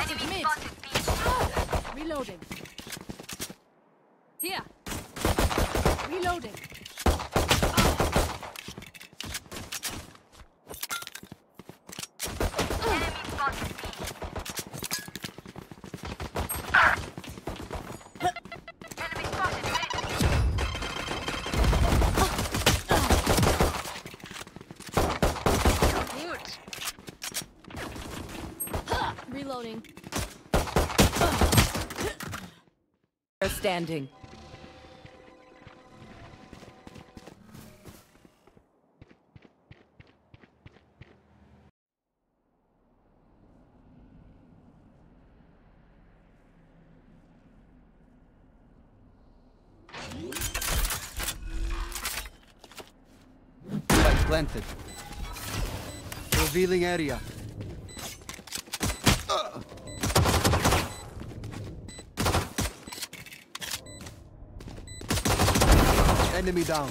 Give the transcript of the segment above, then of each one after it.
Mid. Reloading. Here. Reloading. Standing. Planted. Revealing area. Uh. Enemy down.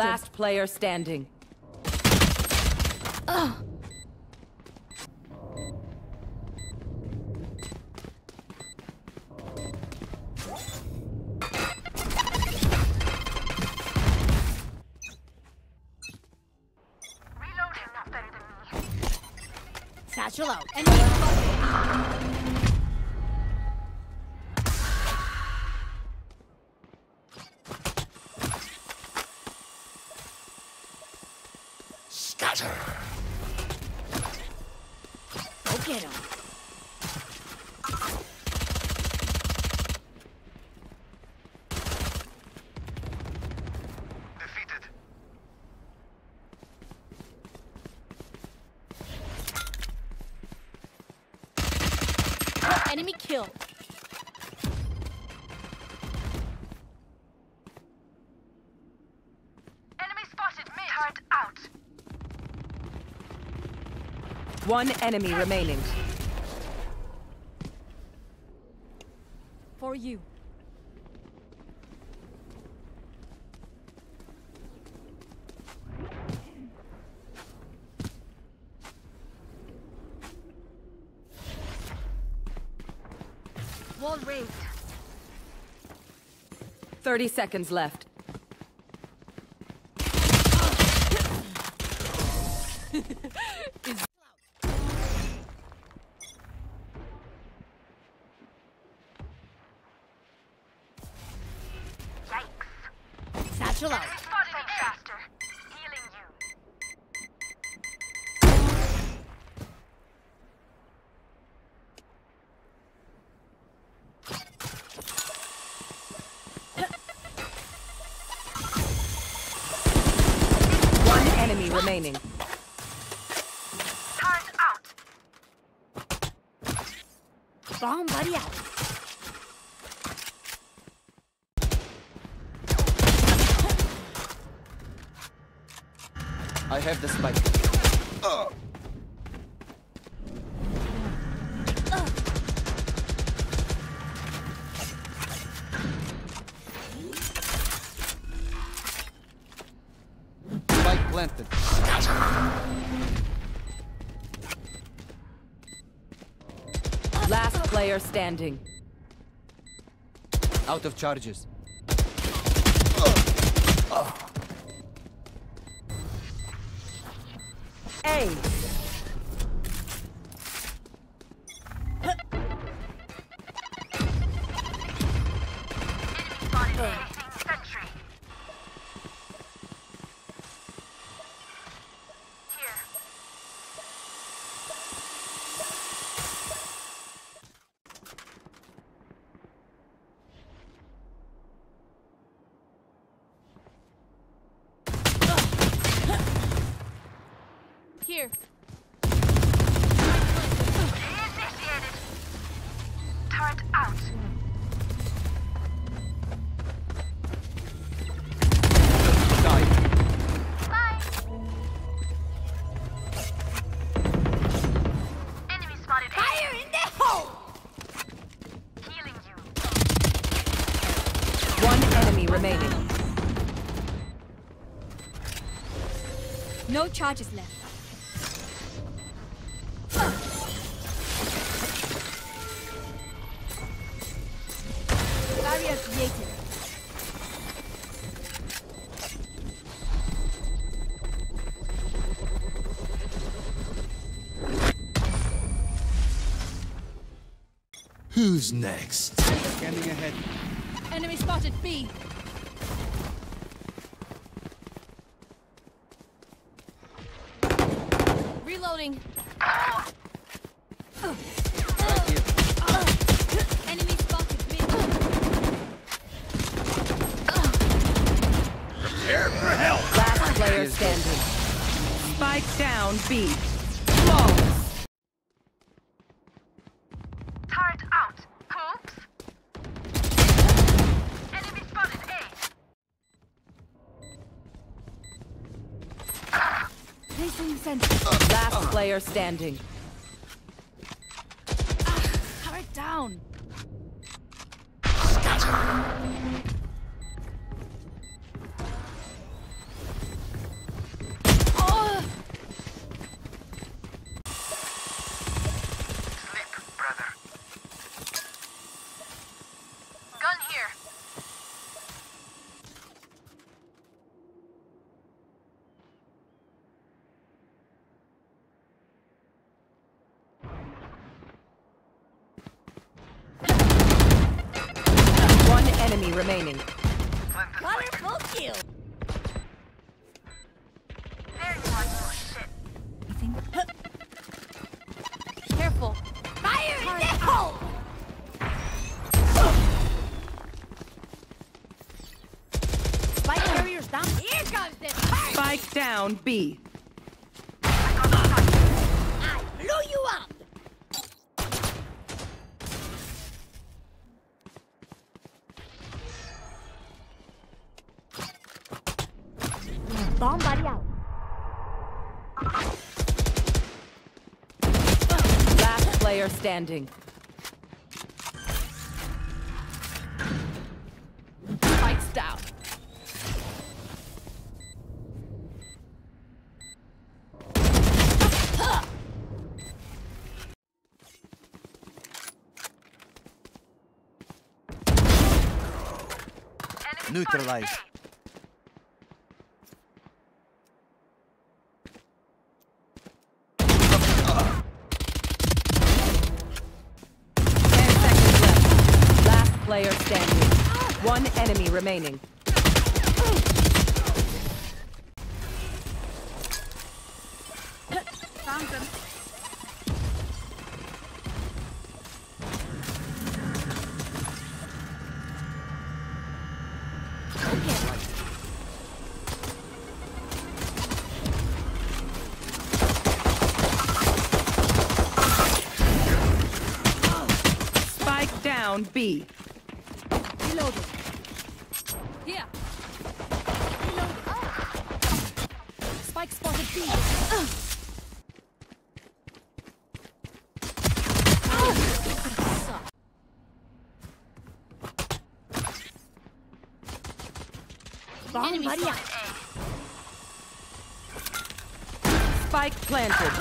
Planted. Last player standing. Reloading not better than me. Satchel out. Enemy kill. Enemy spotted mid. Turret out. One enemy remaining. For you. 30 seconds left. Satchel out. Remaining. Turret out. Bomb buddy out. I have the spike. Last player standing. Out of charges. A. Here. Initiated. Turret out. Die. Bye. Enemy spotted. Fire in the hole! Healing you. One enemy remaining. No charges left. Who's next? Scanning ahead. Enemy spotted B. Reloading. Right here. Enemy spotted B. Last player standing. Spike down B. Flawless. Turret out. Hoops. Enemy spotted A. Placing sentry. Last player standing. Ah, Turret down. Down B. I blew you up. Bomb buddy out. Last player standing. Neutralized. Ten seconds left. Last player standing. One enemy remaining. Down B. Reloaded. Here. Reloaded. Spike spotted B. Bomb out. spotted Spike planted.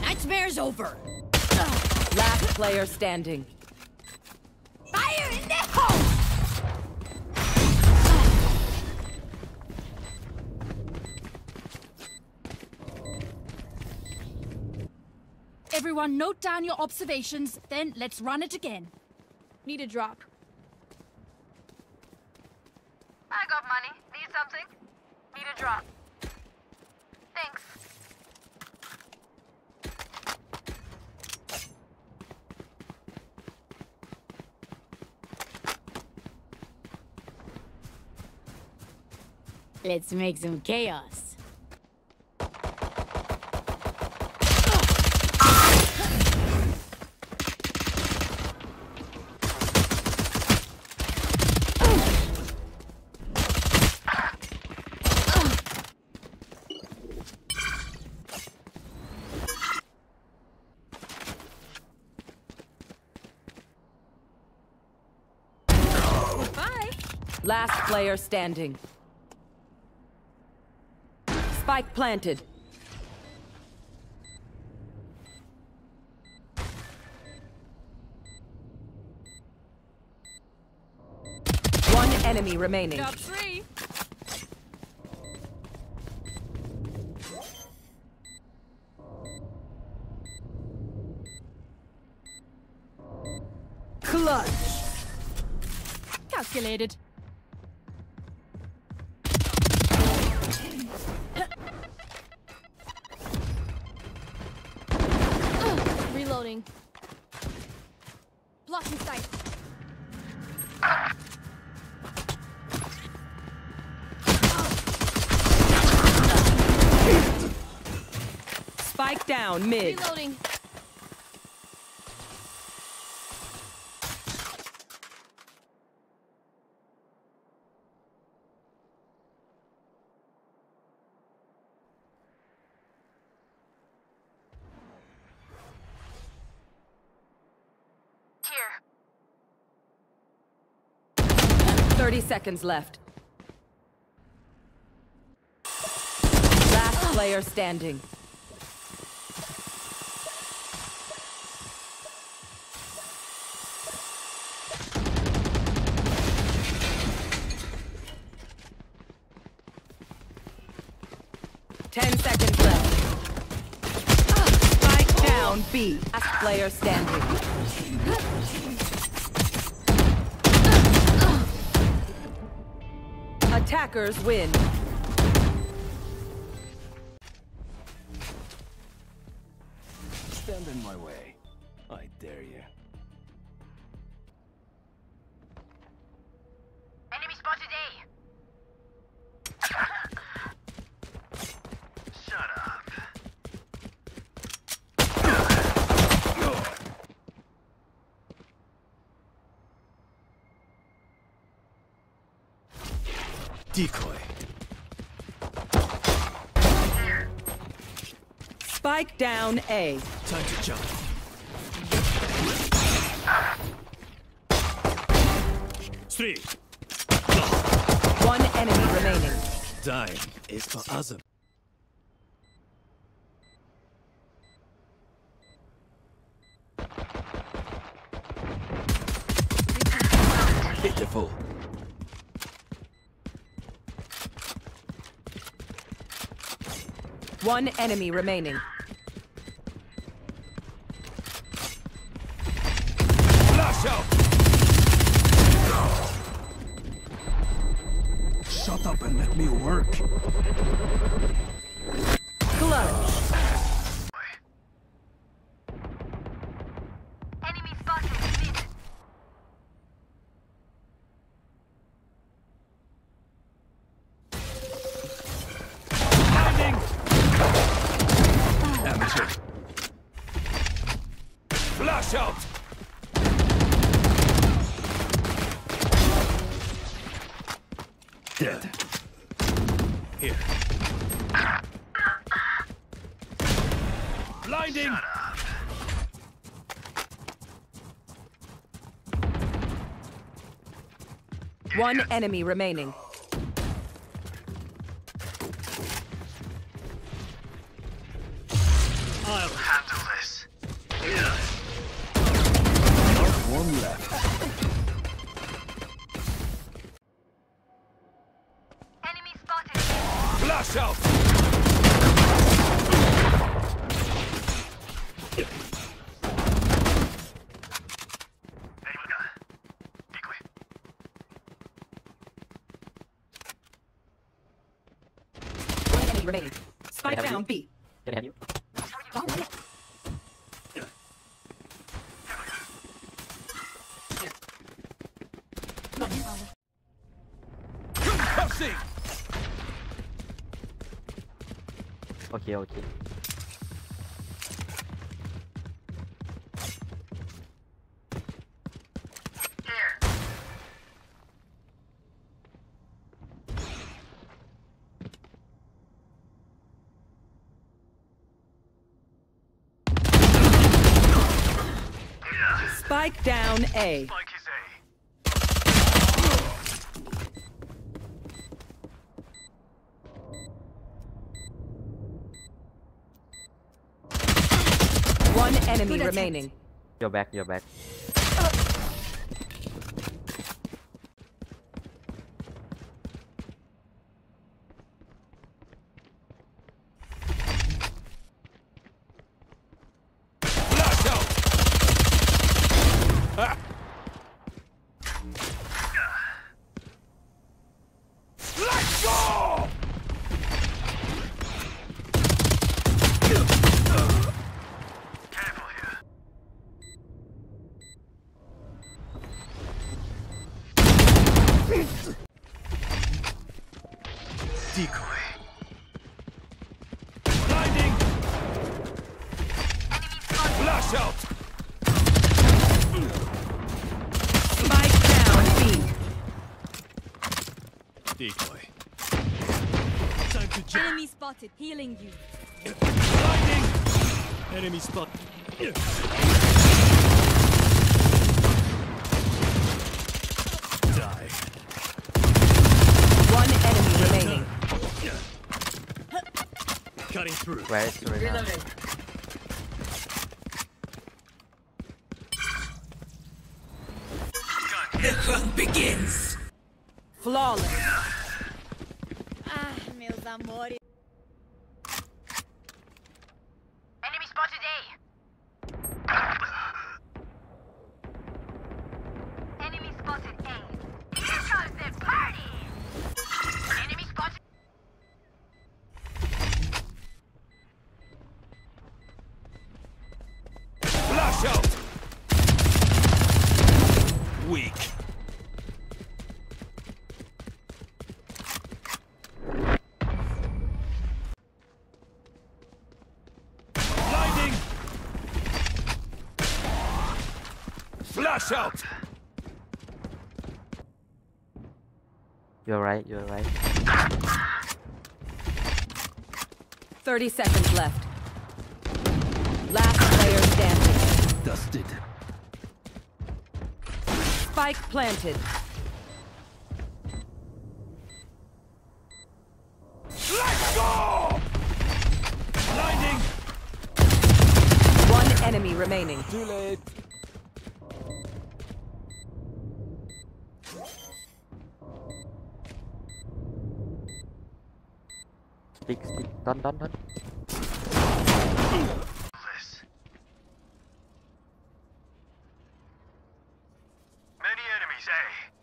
Nightmare's over. Last player standing. Fire in the hole! Everyone note down your observations, then let's run it again. Need a drop. I got money. Need something? Need a drop. Thanks. Let's make some chaos. Last player standing. Spike planted. One enemy remaining. Top three. Clutch. Calculated. Down mid. Reloading. Here. 30 seconds left. Last player standing. Ten seconds left. Spike down B. Last player standing. Attackers win. Stand in my way. Spike down A. Time to jump. Three. One enemy remaining. Dying is for us. Pitiful. One enemy remaining. Up and let me work. Clutch. One enemy remaining. I'll handle this. Yeah. One left. Enemy spotted. Blast out! Spike down A. Spike is A. One enemy remaining. You're back, you're back. Spotted. Healing you. Blinding! Enemy spot. Die. One enemy remaining. Cutting through. Where is Reyna? Flawless. Ah, meus amores. Flash out! You're right, you're right. 30 seconds left. Last player standing. Dusted. Spike planted. Let's go! Blinding! One enemy remaining. Too late. Done, done, done. Many enemies, eh?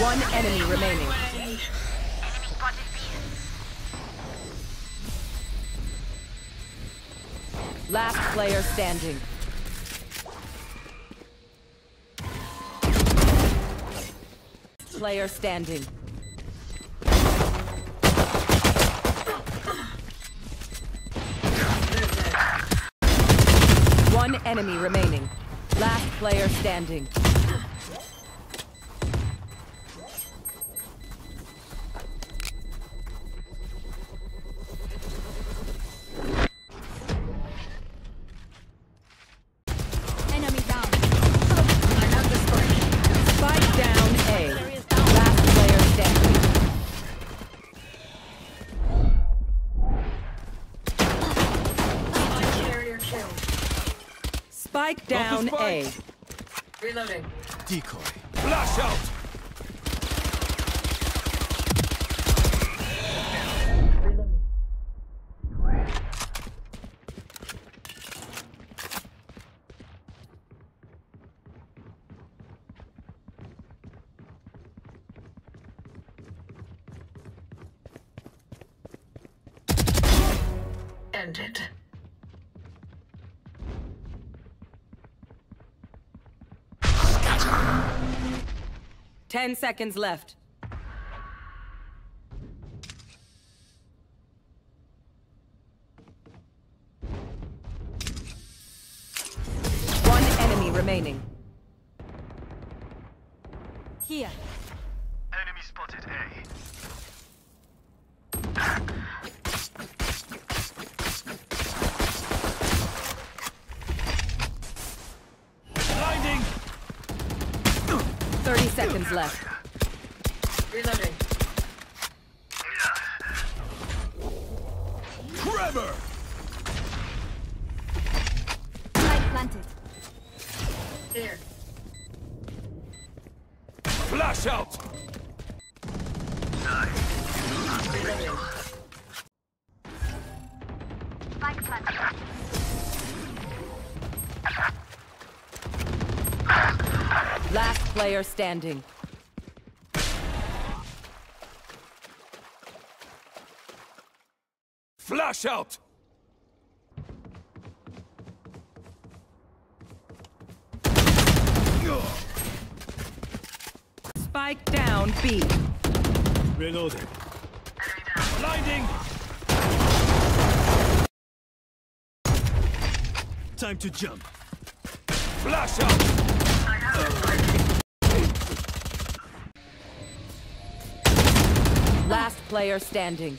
One enemy remaining. Last player standing. Player standing. One enemy remaining. Last player standing. Down A. Reloading. Decoy. Flash out! Ten seconds left. One enemy remaining. Here. Enemy spotted A. Blinding! 30 seconds left. Reloading. Trevor! Light planted. Here. Flash out! Reloading. Spike planted. Last player standing. Flash out! Spike down B. Reloading. Blinding! Time to jump. Flash out! Last player standing.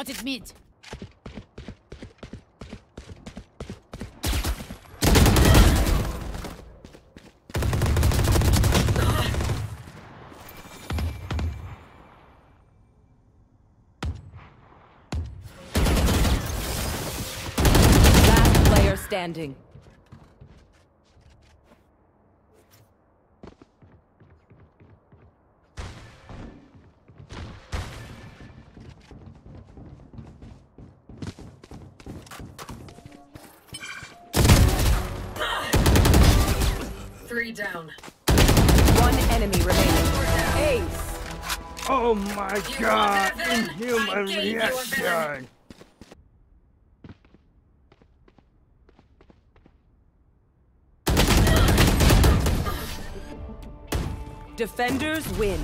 Spotted mid. Last player standing. Down. One enemy remaining. Ace. Oh my You god! want that, then? I gave you a villain. Defenders win.